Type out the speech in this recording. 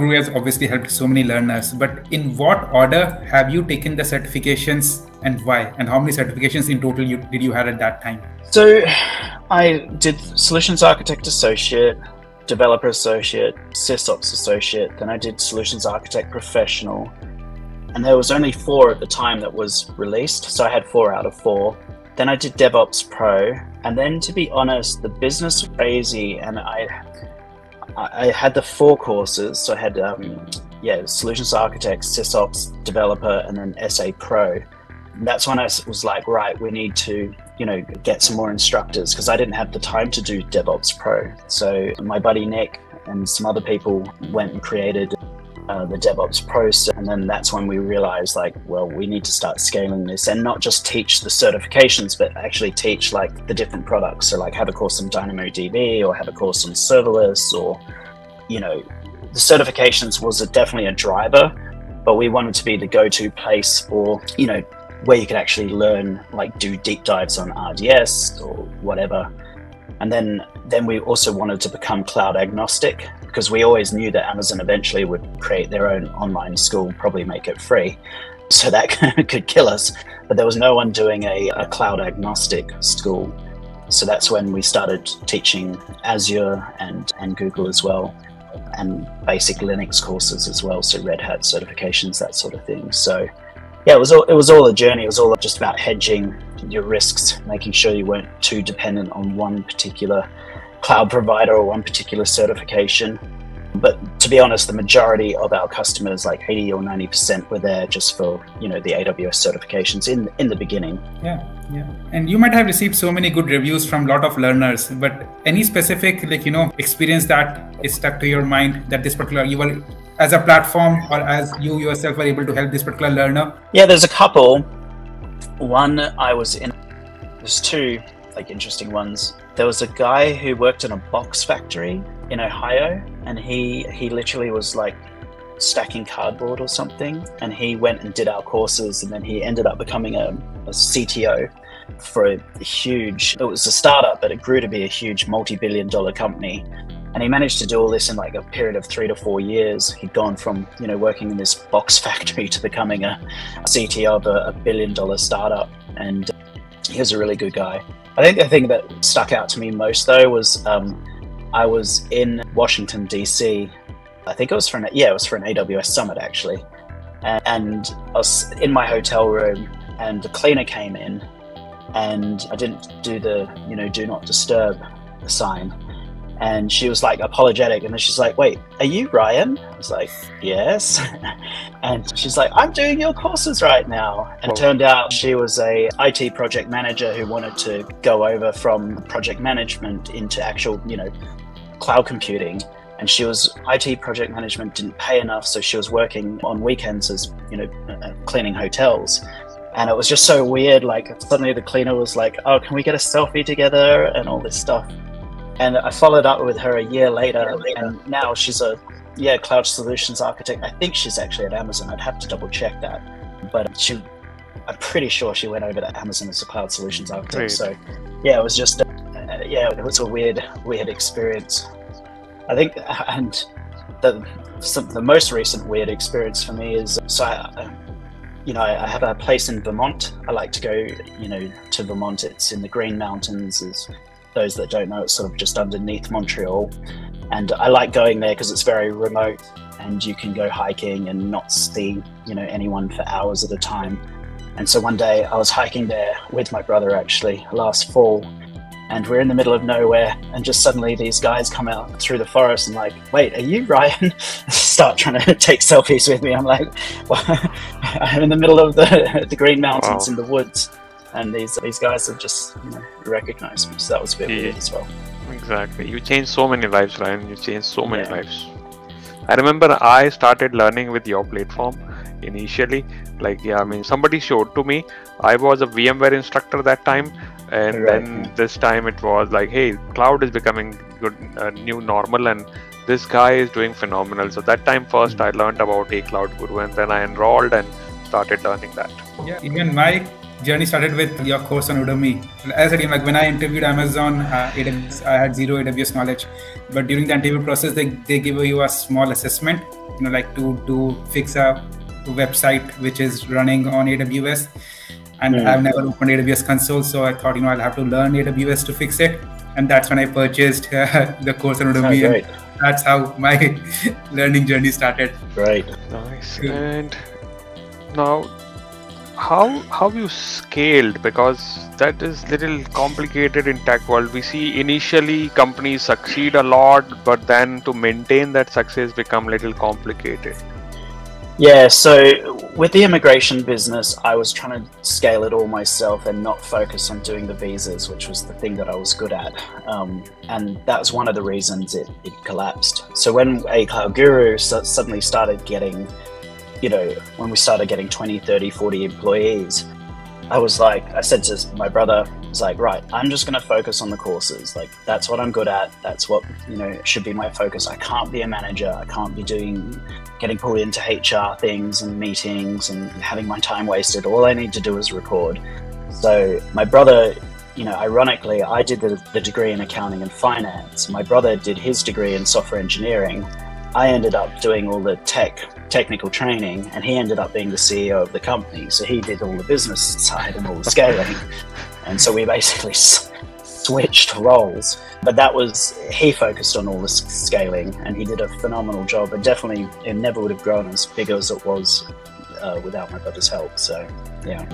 Guru has obviously helped so many learners, but in what order have you taken the certifications and why? And how many certifications in total you, did you have at that time? So I did Solutions Architect Associate, Developer Associate, SysOps Associate, then I did Solutions Architect Professional. And there was only four at the time that was released, so I had four out of four. Then I did DevOps Pro, and then to be honest, the business was crazy, and I I had the four courses. So I had um, yeah, Solutions Architect, SysOps Developer, and then SA Pro. And that's when I was like, right, we need to you know get some more instructors because I didn't have the time to do DevOps Pro. So my buddy Nick and some other people went and created uh, the DevOps Pro. And then that's when we realized, like, well, we need to start scaling this and not just teach the certifications, but actually teach like the different products. So, like, have a course on DynamoDB or have a course on serverless, or, you know, the certifications was a, definitely a driver, but we wanted to be the go to place for, you know, where you could actually learn, like, do deep dives on RDS or whatever. And then, then we also wanted to become cloud agnostic because we always knew that Amazon eventually would create their own online school, probably make it free. So that could kill us. But there was no one doing a, a cloud agnostic school. So that's when we started teaching Azure and, and Google as well, and basic Linux courses as well. So Red Hat certifications, that sort of thing. So yeah, it was all, it was all a journey. It was all just about hedging your risks, making sure you weren't too dependent on one particular cloud provider or one particular certification. But to be honest, the majority of our customers, like 80 or 90%, were there just for, you know, the AWS certifications in in the beginning. Yeah, yeah. And you might have received so many good reviews from a lot of learners, but any specific, like, you know, experience that is stuck to your mind that this particular, you were, as a platform or as you yourself were able to help this particular learner? Yeah, there's a couple. One, I was in, there's two, like, interesting ones there was a guy who worked in a box factory in Ohio, and he he literally was like stacking cardboard or something, and he went and did our courses, and then he ended up becoming a, a CTO for a huge. It was a startup, but it grew to be a huge multi-billion-dollar company. And he managed to do all this in like a period of three to four years. He'd gone from you know working in this box factory to becoming a CTO of a, a billion-dollar startup, and he was a really good guy. I think the thing that stuck out to me most though was um, I was in Washington D.C. I think it was for an yeah it was for an AWS summit actually, and, and I was in my hotel room and the cleaner came in, and I didn't do the you know do not disturb sign, and she was like apologetic and then she's like wait are you ryan i was like yes and she's like i'm doing your courses right now and it turned out she was a it project manager who wanted to go over from project management into actual you know cloud computing and she was IT project management didn't pay enough, so she was working on weekends as you know uh, cleaning hotels. And it was just so weird. Like suddenly the cleaner was like, "Oh, can we get a selfie together?" and all this stuff. And I followed up with her a year later, and now she's a yeah cloud solutions architect. I think she's actually at Amazon. I'd have to double check that, but she, I'm pretty sure she went over to Amazon as a cloud solutions architect. Great. So yeah, it was just uh, yeah, it was a weird weird experience. I think, and the some, the most recent weird experience for me is so I, you know, I have a place in Vermont. I like to go, you know, to Vermont. It's in the Green Mountains. Those that don't know, it's sort of just underneath Montreal. And I like going there because it's very remote and you can go hiking and not see, you know, anyone for hours at a time. And so one day I was hiking there with my brother actually last fall and we're in the middle of nowhere and just suddenly these guys come out through the forest and like wait are you ryan start trying to take selfies with me i'm like well, i'm in the middle of the, the green mountains wow. in the woods and these these guys have just you know recognized me. So that was a bit yeah. weird as well. Exactly. You changed so many lives, Ryan. You changed so many yeah. lives. I remember I started learning with your platform initially. Like yeah, I mean somebody showed to me. I was a VMware instructor that time, and right. then this time it was like, hey, cloud is becoming good uh, new normal, and this guy is doing phenomenal. So that time 1st mm-hmm. I learned about a cloud guru, and then I enrolled and started learning that. Yeah, even my journey started with your course on Udemy. As I said, like when I interviewed Amazon uh, AWS, I had zero AWS knowledge. But during the interview process, they, they give you a small assessment, you know, like to to fix a website which is running on AWS. And mm. I've never opened AWS console, so I thought, you know, I'll have to learn AWS to fix it. And that's when I purchased uh, the course on Udemy. Oh, that's how my learning journey started. Right. Nice. And now how how you scaled? Because that is little complicated in tech world. We see initially companies succeed a lot but then to maintain that success become little complicated. Yeah so with the immigration business i was trying to scale it all myself and not focus on doing the visas which was the thing that i was good at. Um, and that was one of the reasons it, it collapsed. So when a cloud guru suddenly started getting you know, when we started getting 20, 30, 40 employees, I was like, I said to my brother, I was like, right, I'm just going to focus on the courses. Like, that's what I'm good at. That's what, you know, should be my focus. I can't be a manager. I can't be doing, getting pulled into HR things and meetings and having my time wasted. All I need to do is record. So my brother, you know, ironically, I did the, the degree in accounting and finance. My brother did his degree in software engineering. I ended up doing all the tech technical training, and he ended up being the CEO of the company. So he did all the business side and all the scaling, and so we basically s- switched roles. But that was he focused on all the scaling, and he did a phenomenal job. And definitely, it never would have grown as big as it was uh, without my brother's help. So, yeah.